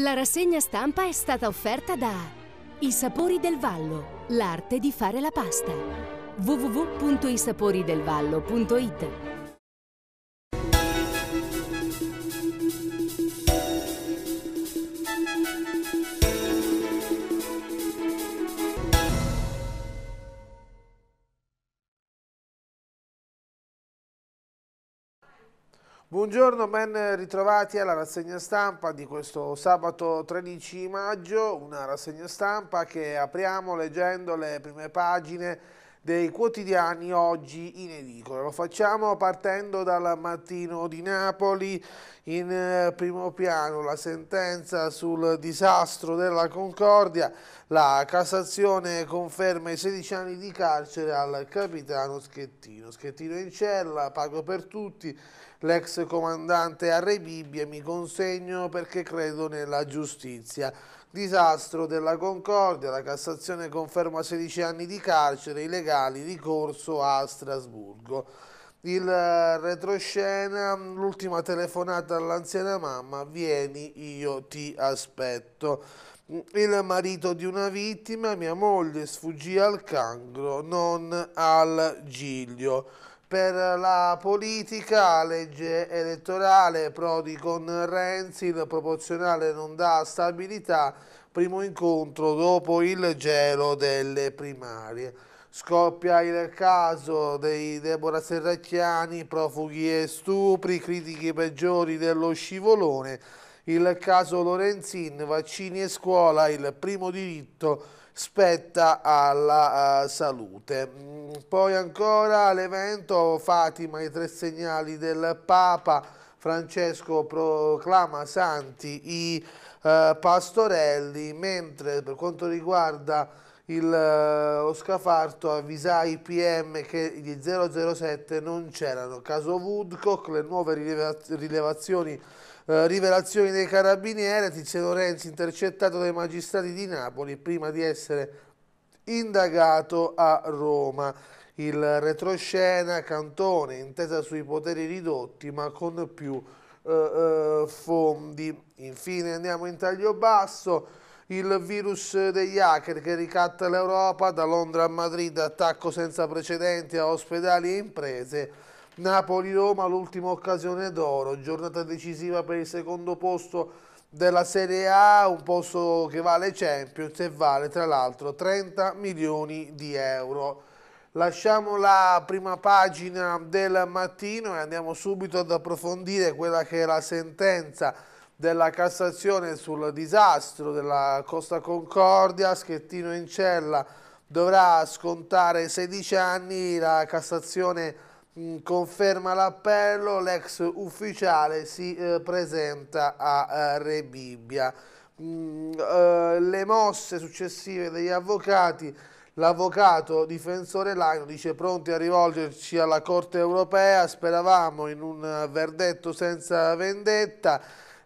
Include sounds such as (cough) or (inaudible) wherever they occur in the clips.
La rassegna stampa è stata offerta da I Sapori del Vallo, l'arte di fare la pasta. www.isaporidelvallo.it Buongiorno, ben ritrovati alla rassegna stampa di questo sabato 13 maggio, una rassegna stampa che apriamo leggendo le prime pagine dei quotidiani oggi in edicola. Lo facciamo partendo dal mattino di Napoli, in eh, primo piano la sentenza sul disastro della Concordia, la Cassazione conferma i 16 anni di carcere al capitano Schettino. Schettino in cella, pago per tutti, l'ex comandante a Re mi consegno perché credo nella giustizia. Disastro della Concordia, la Cassazione conferma 16 anni di carcere, i legali ricorso a Strasburgo. Il retroscena, l'ultima telefonata all'anziana mamma, vieni, io ti aspetto. Il marito di una vittima, mia moglie, sfuggì al cancro, non al giglio per la politica, legge elettorale, Prodi con Renzi, il proporzionale non dà stabilità, primo incontro dopo il gelo delle primarie. Scoppia il caso dei Deborah Serracchiani, profughi e stupri, critiche peggiori dello scivolone, il caso Lorenzin, vaccini e scuola, il primo diritto spetta alla uh, salute. Mm, poi ancora l'evento Fatima, i tre segnali del Papa, Francesco proclama santi i uh, pastorelli, mentre per quanto riguarda il, uh, lo scafarto avvisai i PM che gli 007 non c'erano. Caso Woodcock, le nuove rilevazioni eh, rivelazioni dei carabinieri, Tiziano Renzi intercettato dai magistrati di Napoli prima di essere indagato a Roma. Il retroscena, Cantone, intesa sui poteri ridotti ma con più eh, eh, fondi. Infine andiamo in taglio basso il virus degli hacker che ricatta l'Europa, da Londra a Madrid, attacco senza precedenti a ospedali e imprese. Napoli-Roma, l'ultima occasione d'oro, giornata decisiva per il secondo posto della Serie A, un posto che vale Champions e vale tra l'altro 30 milioni di euro. Lasciamo la prima pagina del mattino e andiamo subito ad approfondire quella che è la sentenza della Cassazione sul disastro della Costa Concordia, Schettino in cella dovrà scontare 16 anni, la Cassazione conferma l'appello, l'ex ufficiale si eh, presenta a eh, Re Bibbia. Mm, eh, le mosse successive degli avvocati, l'avvocato difensore Laino dice pronti a rivolgerci alla Corte Europea, speravamo in un verdetto senza vendetta,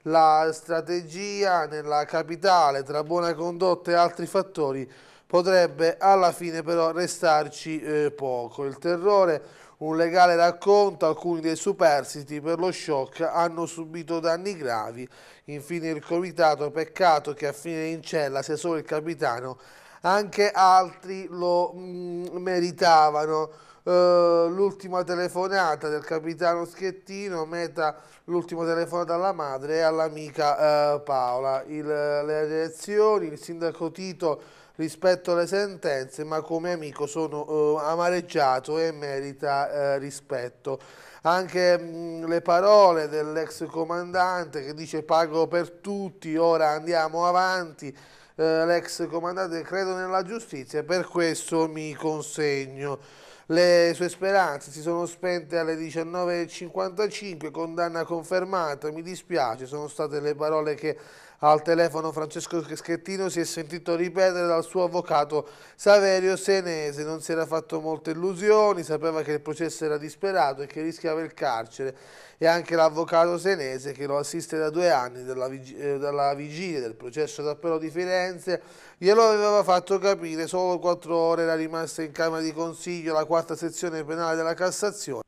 la strategia nella capitale tra buona condotta e altri fattori potrebbe alla fine però restarci eh, poco. Il terrore un legale racconta, alcuni dei superstiti per lo shock hanno subito danni gravi. Infine il comitato, peccato che a fine in cella sia solo il capitano, anche altri lo mm, meritavano. Uh, l'ultima telefonata del capitano Schettino, meta l'ultima telefonata alla madre e all'amica uh, Paola. Il, le elezioni, il sindaco Tito rispetto alle sentenze, ma come amico sono eh, amareggiato e merita eh, rispetto. Anche mh, mm, le parole dell'ex comandante che dice pago per tutti, ora andiamo avanti, eh, l'ex comandante credo nella giustizia e per questo mi consegno. Le sue speranze si sono spente alle 19.55, condanna confermata, mi dispiace, sono state le parole che al telefono Francesco Schettino si è sentito ripetere dal suo avvocato Saverio Senese, non si era fatto molte illusioni, sapeva che il processo era disperato e che rischiava il carcere e anche l'avvocato Senese che lo assiste da due anni dalla, vig eh, dalla vigilia del processo d'appello di Firenze glielo aveva fatto capire, solo quattro ore era rimasta in Camera di Consiglio la quarta sezione penale della Cassazione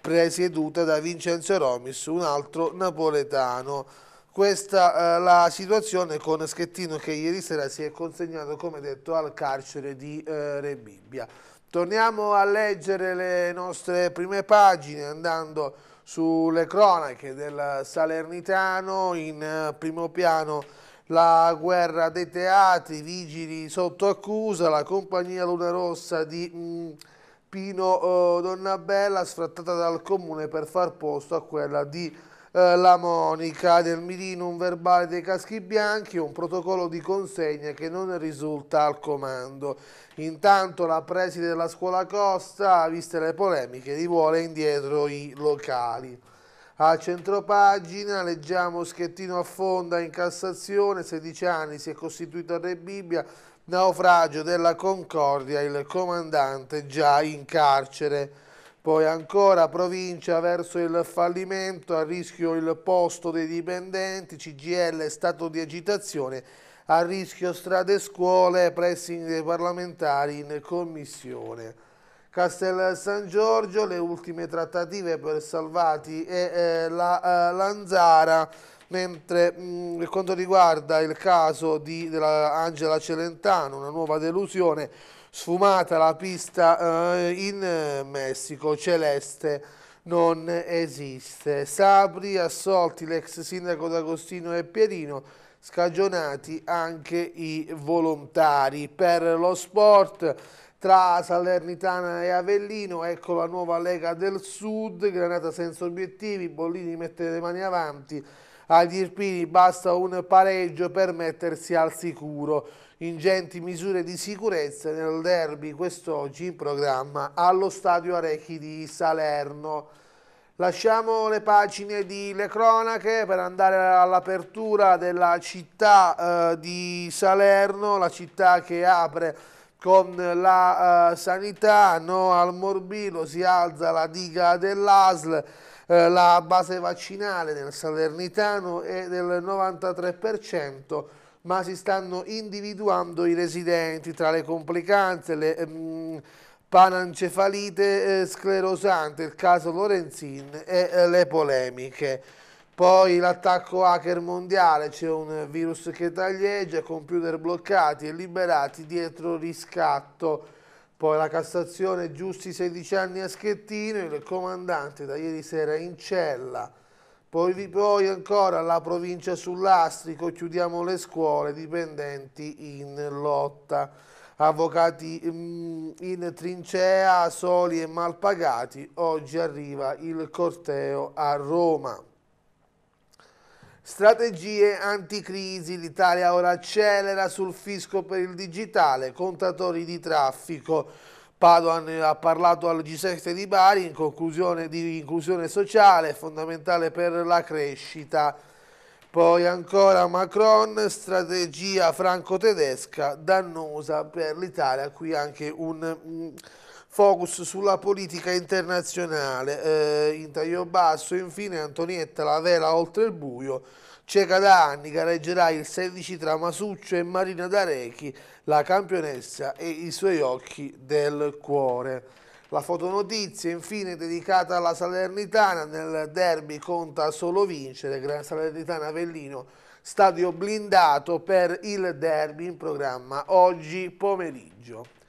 presieduta da Vincenzo Romis, un altro napoletano. Questa eh, la situazione con Schettino che ieri sera si è consegnato, come detto, al carcere di eh, Rebibbia. Torniamo a leggere le nostre prime pagine andando sulle cronache del Salernitano, in eh, primo piano la guerra dei teatri, vigili sotto accusa, la compagnia Luna Rossa di mh, mm, Pino eh, Donnabella sfrattata dal comune per far posto a quella di eh, la Monica del mirino, un verbale dei caschi bianchi, un protocollo di consegna che non risulta al comando. Intanto la preside della scuola Costa, viste le polemiche, rivuole indietro i locali. A centropagina leggiamo Schettino affonda in Cassazione, 16 anni, si è costituito a Re Bibbia, naufragio della Concordia, il comandante già in carcere. Poi ancora provincia verso il fallimento, a rischio il posto dei dipendenti, CGL stato di agitazione, a rischio strade e scuole, pressing dei parlamentari in commissione. Castel San Giorgio, le ultime trattative per Salvati e eh, la eh, Lanzara, mentre mh, mm, per quanto riguarda il caso di Angela Celentano, una nuova delusione, sfumata la pista eh, in Messico, Celeste non esiste. Sabri, assolti l'ex sindaco D'Agostino e Pierino, scagionati anche i volontari. Per lo sport tra Salernitana e Avellino, ecco la nuova Lega del Sud, Granata senza obiettivi, Bollini mette le mani avanti, agli Irpini basta un pareggio per mettersi al sicuro. Ingenti misure di sicurezza nel derby quest'oggi in programma allo stadio Arechi di Salerno. Lasciamo le pagine di Le Cronache per andare all'apertura della città eh, di Salerno, la città che apre con la eh, sanità, no al morbilo, si alza la diga dell'ASL, eh, la base vaccinale nel Salernitano è del 93%, ma si stanno individuando i residenti tra le complicanze, le ehm, panancefalite eh, sclerosante, il caso Lorenzin e eh, le polemiche. Poi l'attacco hacker mondiale, c'è un virus che taglieggia, computer bloccati e liberati dietro riscatto. Poi la Cassazione, giusti 16 anni a Schettino, il comandante da ieri sera in cella. Poi, poi ancora la provincia sull'astrico, chiudiamo le scuole, dipendenti in lotta, avvocati mm, in trincea, soli e mal pagati, oggi arriva il corteo a Roma. Strategie anticrisi, l'Italia ora accelera sul fisco per il digitale, contatori di traffico, Padoan ha parlato al G7 di Bari in conclusione di inclusione sociale fondamentale per la crescita. Poi ancora Macron, strategia franco-tedesca dannosa per l'Italia, qui anche un mm, focus sulla politica internazionale. Eh, in taglio basso, infine, Antonietta, la vela oltre il buio, cieca da anni, gareggerà il 16 tra Masuccio e Marina D'Arechi, la campionessa e i suoi occhi del cuore. La fotonotizia infine dedicata alla Salernitana nel derby conta solo vincere, Gran Salernitana Avellino, stadio blindato per il derby in programma oggi pomeriggio.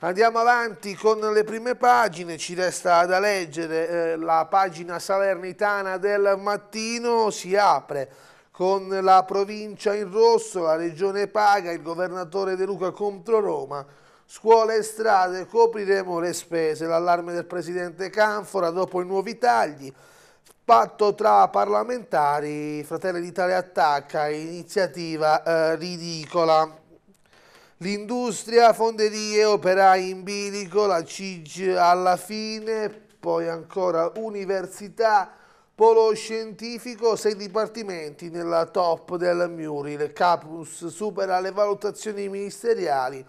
Andiamo avanti con le prime pagine, ci resta da leggere eh, la pagina salernitana del mattino, si apre con la provincia in rosso, la regione paga, il governatore De Luca contro Roma, scuole e strade, copriremo le spese, l'allarme del presidente Canfora dopo i nuovi tagli, patto tra parlamentari, Fratelli d'Italia attacca, iniziativa eh, ridicola. L'industria, fonderie, operai in bilico, la CIG alla fine, poi ancora università, Polo scientifico, sei dipartimenti nella top del Muri, il Capus supera le valutazioni ministeriali.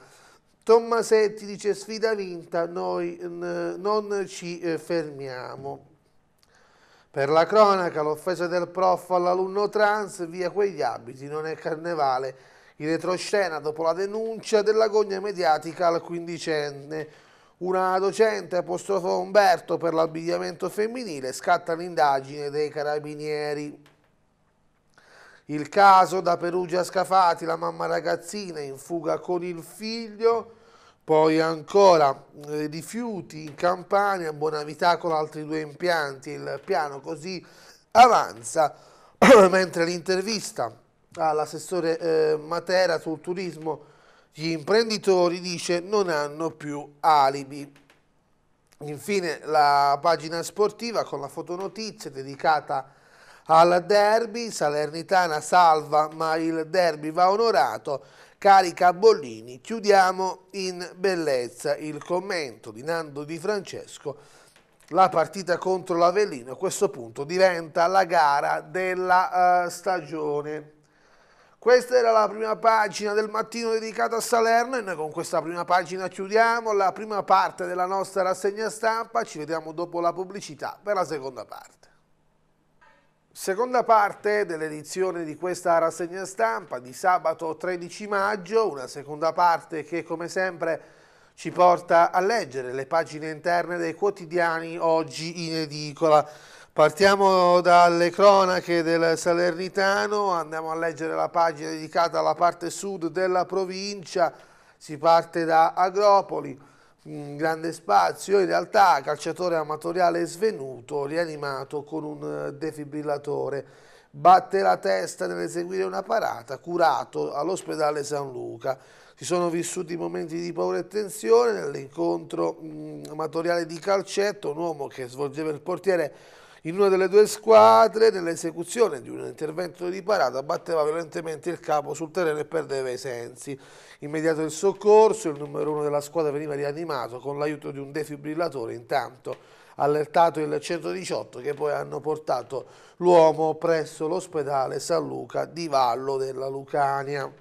Tommasetti dice sfida vinta, noi non ci eh, fermiamo. Per la cronaca, l'offesa del prof all'alunno trans, via quegli abiti, non è carnevale. In retroscena, dopo la denuncia dell'agonia mediatica al quindicenne, una docente apostrofò Umberto per l'abbigliamento femminile, scatta l'indagine dei carabinieri. Il caso da Perugia Scafati, la mamma ragazzina in fuga con il figlio, poi ancora eh, rifiuti in Campania, Bonavità con altri due impianti, il piano così avanza, (clears throat) mentre l'intervista all'assessore eh, Matera sul turismo, gli imprenditori dice non hanno più alibi. Infine la pagina sportiva con la fotonotizia dedicata al derby, Salernitana salva ma il derby va onorato, carica Bollini, chiudiamo in bellezza il commento di Nando Di Francesco, la partita contro l'Avellino a questo punto diventa la gara della uh, stagione. Questa era la prima pagina del mattino dedicata a Salerno e noi con questa prima pagina chiudiamo la prima parte della nostra rassegna stampa, ci vediamo dopo la pubblicità per la seconda parte. Seconda parte dell'edizione di questa rassegna stampa di sabato 13 maggio, una seconda parte che come sempre ci porta a leggere le pagine interne dei quotidiani oggi in edicola. Partiamo dalle cronache del Salernitano, andiamo a leggere la pagina dedicata alla parte sud della provincia, si parte da Agropoli, grande spazio, in realtà calciatore amatoriale svenuto, rianimato con un defibrillatore, batte la testa nell'eseguire una parata, curato all'ospedale San Luca. Si sono vissuti momenti di paura e tensione nell'incontro amatoriale di calcetto, un uomo che svolgeva il portiere in una delle due squadre, nell'esecuzione di un intervento di parata, batteva violentemente il capo sul terreno e perdeva i sensi. Immediato il soccorso, il numero uno della squadra veniva rianimato con l'aiuto di un defibrillatore, intanto allertato il 118 che poi hanno portato l'uomo presso l'ospedale San Luca di Vallo della Lucania.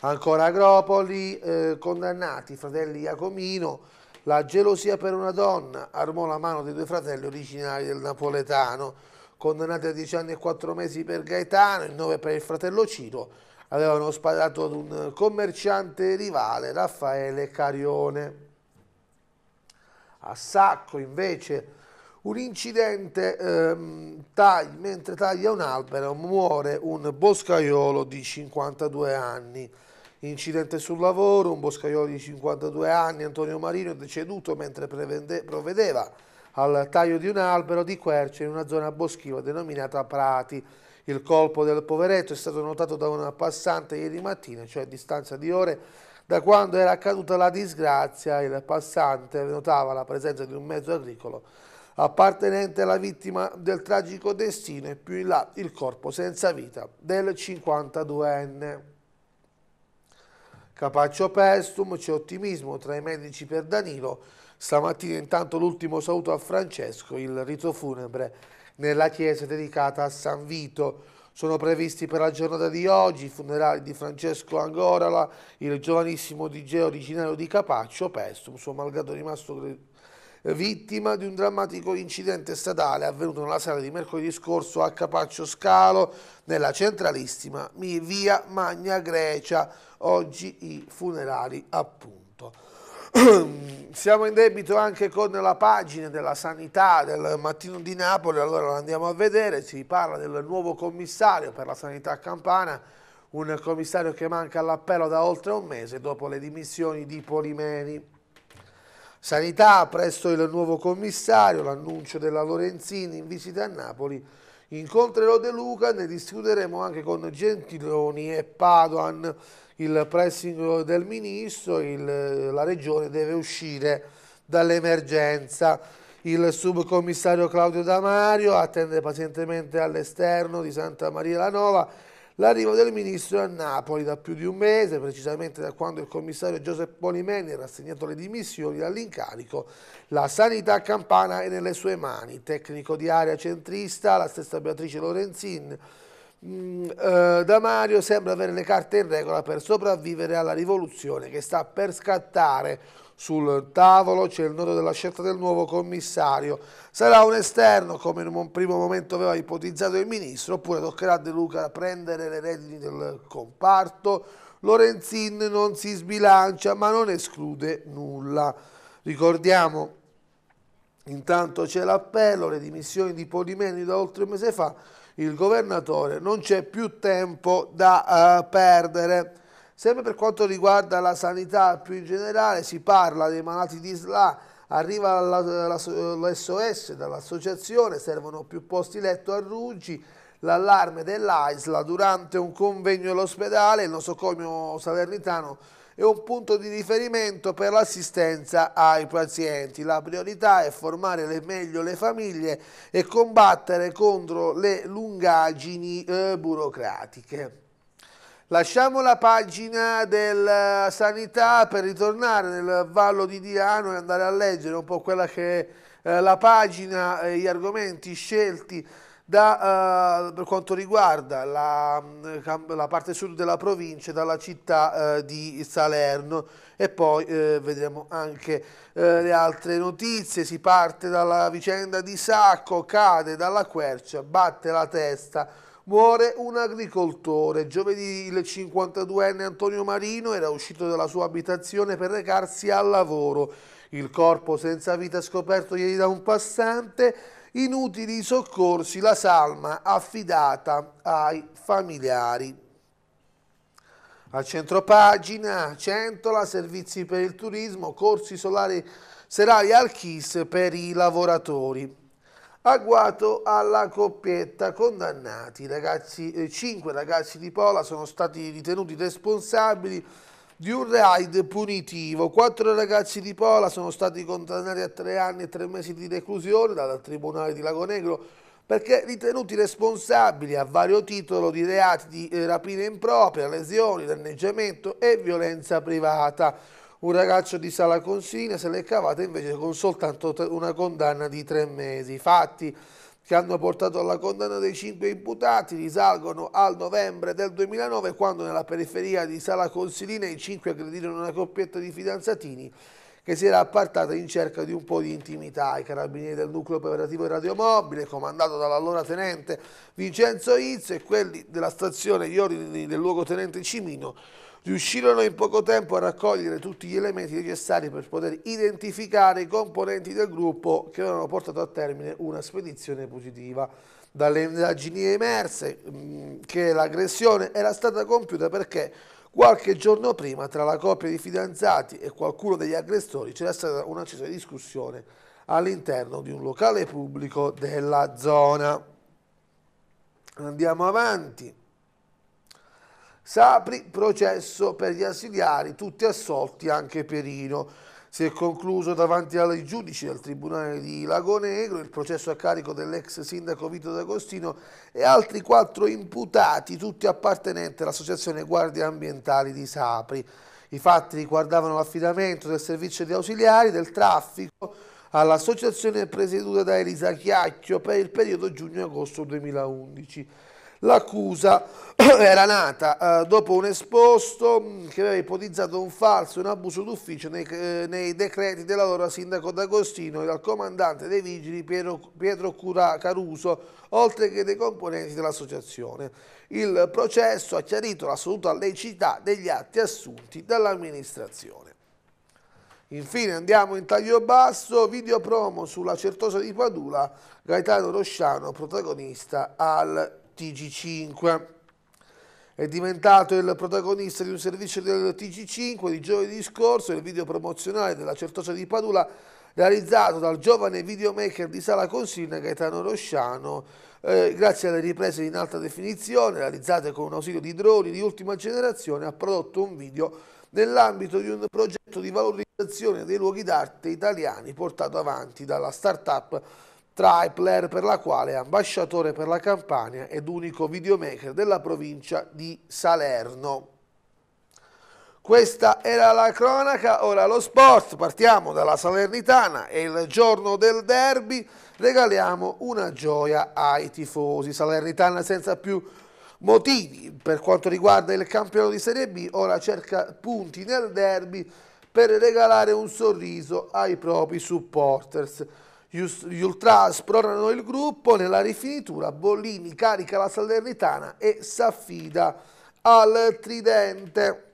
Ancora Agropoli, eh, condannati fratelli Iacomino, la gelosia per una donna armò la mano dei due fratelli originari del napoletano, condannati a 10 anni e 4 mesi per Gaetano, e 9 per il fratello Ciro, avevano sparato ad un commerciante rivale, Raffaele Carione. A Sacco invece un incidente ehm, tagli, mentre taglia un albero muore un boscaiolo di 52 anni. Incidente sul lavoro, un boscaiolo di 52 anni, Antonio Marino, è deceduto mentre provvedeva al taglio di un albero di quercia in una zona boschiva denominata Prati. Il colpo del poveretto è stato notato da una passante ieri mattina, cioè a distanza di ore da quando era accaduta la disgrazia. Il passante notava la presenza di un mezzo agricolo appartenente alla vittima del tragico destino e più in là il corpo senza vita del 52enne. Capaccio Pestum, c'è ottimismo tra i medici per Danilo. Stamattina intanto l'ultimo saluto a Francesco, il rito funebre nella chiesa dedicata a San Vito. Sono previsti per la giornata di oggi i funerali di Francesco Angorala, il giovanissimo DJ originario di Capaccio Pestum, suo malgrado rimasto vittima di un drammatico incidente stradale avvenuto nella sera di mercoledì scorso a Capaccio Scalo, nella centralissima via Magna Grecia. Oggi i funerali appunto. (clears throat) Siamo in debito anche con la pagina della sanità del mattino di Napoli, allora andiamo a vedere, si parla del nuovo commissario per la sanità campana, un commissario che manca all'appello da oltre un mese dopo le dimissioni di Polimeni. Sanità, presto il nuovo commissario, l'annuncio della Lorenzini in visita a Napoli. Incontrerò De Luca, ne discuteremo anche con Gentiloni e Padoan, il pressing del ministro, il, la regione deve uscire dall'emergenza. Il subcommissario Claudio Damario attende pazientemente all'esterno di Santa Maria la Nova L'arrivo del ministro a Napoli da più di un mese, precisamente da quando il commissario Giuseppe Polimeni ha rassegnato le dimissioni dall'incarico, la sanità campana è nelle sue mani, tecnico di area centrista, la stessa Beatrice Lorenzin, mm, eh, da Mario sembra avere le carte in regola per sopravvivere alla rivoluzione che sta per scattare sul tavolo c'è il nodo della scelta del nuovo commissario. Sarà un esterno, come in un primo momento aveva ipotizzato il ministro, oppure toccherà a De Luca prendere le redini del comparto. Lorenzin non si sbilancia, ma non esclude nulla. Ricordiamo, intanto c'è l'appello, le dimissioni di Polimeni da oltre un mese fa, il governatore, non c'è più tempo da uh, perdere. Sempre per quanto riguarda la sanità più in generale, si parla dei malati di SLA, arriva l'SOS dall'associazione, servono più posti letto a Ruggi, l'allarme dell'AISLA durante un convegno all'ospedale, il nosocomio salernitano è un punto di riferimento per l'assistenza ai pazienti. La priorità è formare le, meglio le famiglie e combattere contro le lungaggini eh, burocratiche. Lasciamo la pagina della sanità per ritornare nel Vallo di Diano e andare a leggere un po' quella che è eh, la pagina e gli argomenti scelti da, uh, per quanto riguarda la, la, parte sud della provincia, dalla città uh, di Salerno. E poi uh, vedremo anche le altre notizie, si parte dalla vicenda di Sacco, cade dalla quercia, batte la testa, Muore un agricoltore. Giovedì il 52enne Antonio Marino era uscito dalla sua abitazione per recarsi al lavoro. Il corpo senza vita scoperto ieri da un passante. Inutili soccorsi, la salma affidata ai familiari. Al centro pagina, Centola, servizi per il turismo, corsi solari serali al KIS per i lavoratori agguato alla coppietta condannati. Ragazzi, eh, cinque ragazzi di Pola sono stati ritenuti responsabili di un raid punitivo. Quattro ragazzi di Pola sono stati condannati a tre anni e tre mesi di reclusione dal Tribunale di Lago Negro perché ritenuti responsabili a vario titolo di reati di eh, rapina impropria, lesioni, danneggiamento e violenza privata. Un ragazzo di Sala Consiglia se l'è cavata invece con soltanto una condanna di tre mesi. Fatti che hanno portato alla condanna dei cinque imputati risalgono al novembre del 2009 quando nella periferia di Sala Consilina i cinque aggredirono una coppietta di fidanzatini che si era appartata in cerca di un po' di intimità. I carabinieri del nucleo operativo radiomobile, comandato dall'allora tenente Vincenzo Izzo e quelli della stazione Gli Ordini del luogotenente Cimino riuscirono in poco tempo a raccogliere tutti gli elementi necessari per poter identificare i componenti del gruppo che avevano portato a termine una spedizione positiva. Dalle indagini emerse mh, che l'aggressione era stata compiuta perché qualche giorno prima tra la coppia di fidanzati e qualcuno degli aggressori c'era stata un'accesa discussione all'interno di un locale pubblico della zona. Andiamo avanti. Sapri, processo per gli ausiliari, tutti assolti, anche Perino. Si è concluso davanti ai giudici del Tribunale di Lago Negro il processo a carico dell'ex sindaco Vito D'Agostino e altri quattro imputati, tutti appartenenti all'Associazione Guardie Ambientali di Sapri. I fatti riguardavano l'affidamento del servizio di ausiliari del traffico all'associazione presieduta da Elisa Chiacchio per il periodo giugno-agosto 2011. L'accusa (clears throat) era nata eh, dopo un esposto che aveva ipotizzato un falso e un abuso d'ufficio nei, eh, nei, decreti dell'allora sindaco D'Agostino e dal comandante dei vigili Pietro, Pietro Cura Caruso, oltre che dei componenti dell'associazione. Il processo ha chiarito l'assoluta laicità degli atti assunti dall'amministrazione. Infine andiamo in taglio basso, video promo sulla Certosa di Padula, Gaetano Rosciano, protagonista al TG5. È diventato il protagonista di un servizio del TG5 di giovedì scorso, il video promozionale della Certosa di Padula realizzato dal giovane videomaker di Sala Consigna Gaetano Rosciano, eh, grazie alle riprese in alta definizione realizzate con un ausilio di droni di ultima generazione, ha prodotto un video nell'ambito di un progetto di valorizzazione dei luoghi d'arte italiani portato avanti dalla start-up Tripler per la quale è ambasciatore per la Campania ed unico videomaker della provincia di Salerno. Questa era la cronaca, ora lo sport, partiamo dalla Salernitana, è il giorno del derby, regaliamo una gioia ai tifosi. Salernitana senza più motivi per quanto riguarda il campionato di Serie B, ora cerca punti nel derby per regalare un sorriso ai propri supporters. Gli Ultras prorano il gruppo, nella rifinitura Bollini carica la Salernitana e s'affida al Tridente.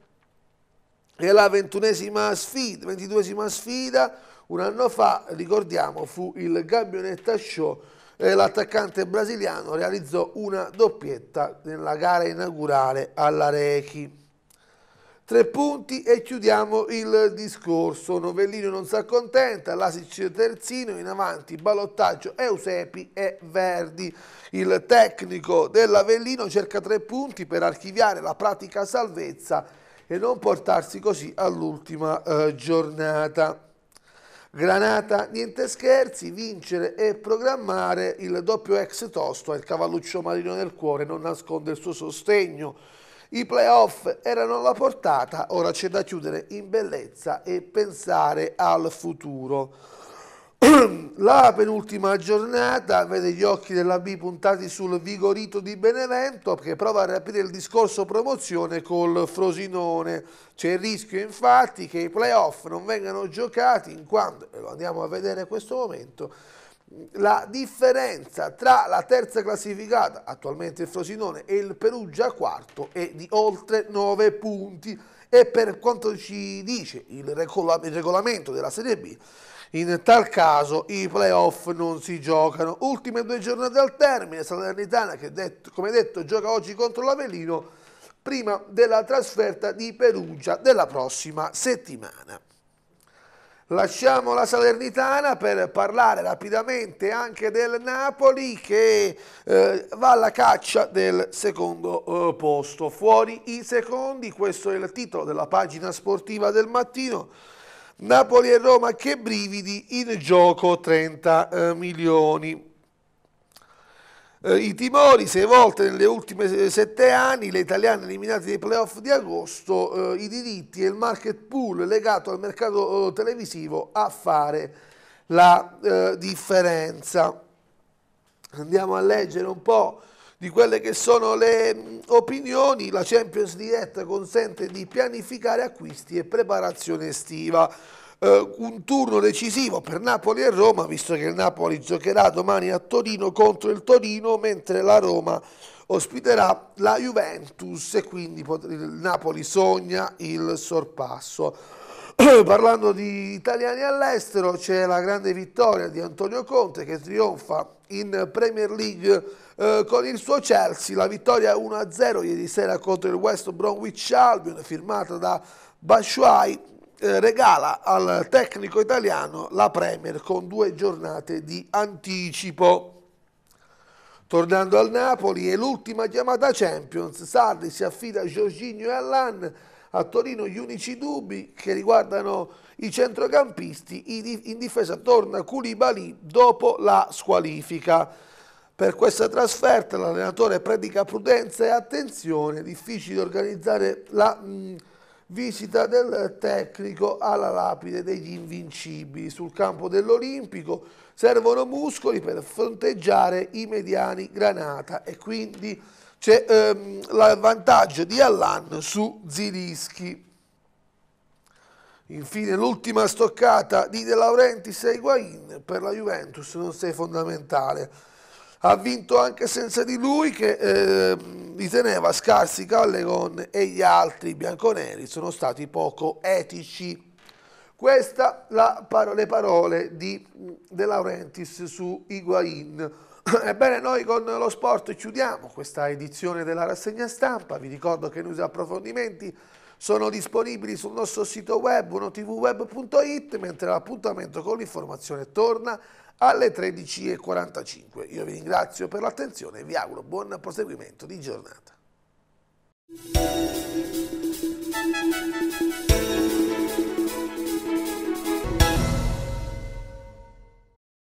È la ventunesima sfida, ventiduesima sfida, un anno fa, ricordiamo, fu il Gabbionetta Show l'attaccante brasiliano realizzò una doppietta nella gara inaugurale alla Rechi. Tre punti e chiudiamo il discorso. Novellino non si accontenta, l'Asic terzino in avanti, ballottaggio Eusepi e Verdi. Il tecnico dell'Avellino cerca tre punti per archiviare la pratica salvezza e non portarsi così all'ultima eh, giornata. Granata, niente scherzi, vincere e programmare il doppio ex tosto il cavalluccio marino del cuore non nasconde il suo sostegno. I playoff erano alla portata, ora c'è da chiudere in bellezza e pensare al futuro. (clears throat) La penultima giornata vede gli occhi della B puntati sul Vigorito di Benevento che prova a riaprire il discorso promozione col Frosinone. C'è il rischio infatti che i playoff non vengano giocati in quanto, e lo andiamo a vedere in questo momento, la differenza tra la terza classificata, attualmente il Frosinone, e il Perugia quarto è di oltre 9 punti e per quanto ci dice il, regolamento della Serie B in tal caso i playoff non si giocano. Ultime due giornate al termine, Salernitana che detto, come detto gioca oggi contro l'Avellino prima della trasferta di Perugia della prossima settimana. Lasciamo la Salernitana per parlare rapidamente anche del Napoli che eh, va alla caccia del secondo eh, posto. Fuori i secondi, questo è il titolo della pagina sportiva del mattino. Napoli e Roma, che brividi, in gioco 30 eh, milioni. Eh, I timori, sei volte nelle ultime sette anni, le italiane eliminate dai playoff di agosto, eh, i diritti e il market pool legato al mercato eh, televisivo a fare la eh, differenza. Andiamo a leggere un po' di quelle che sono le mm, opinioni, la Champions Diretta consente di pianificare acquisti e preparazione estiva. Uh, un turno decisivo per Napoli e Roma, visto che il Napoli giocherà domani a Torino contro il Torino, mentre la Roma ospiterà la Juventus e quindi il Napoli sogna il sorpasso. (clears throat) Parlando di italiani all'estero, c'è la grande vittoria di Antonio Conte che trionfa in Premier League eh, con il suo Chelsea, la vittoria 1-0 ieri sera contro il West Bromwich Albion, firmata da Bashuai, eh, regala al tecnico italiano la Premier con due giornate di anticipo. Tornando al Napoli, è l'ultima chiamata Champions, Sarri si affida a Giorginio e Allan, a Torino gli unici dubbi che riguardano i centrocampisti, in difesa torna Koulibaly dopo la squalifica. Per questa trasferta l'allenatore predica prudenza e attenzione, difficile organizzare la mh, visita del tecnico alla lapide degli invincibili. Sul campo dell'Olimpico servono muscoli per fronteggiare i mediani Granata e quindi c'è ehm, il vantaggio di Allan su Zilischi. Infine l'ultima stoccata di De Laurentiis e Higuain per la Juventus non sei fondamentale. Ha vinto anche senza di lui che eh, riteneva scarsi Callegon e gli altri bianconeri sono stati poco etici. Queste paro le parole di De Laurentiis su Higuain. (clears throat) Ebbene, noi con lo sport chiudiamo questa edizione della rassegna stampa. Vi ricordo che i news approfondimenti sono disponibili sul nostro sito web unotvweb.it, mentre l'appuntamento con l'informazione torna alle 13.45. Io vi ringrazio per l'attenzione e vi auguro buon proseguimento di giornata.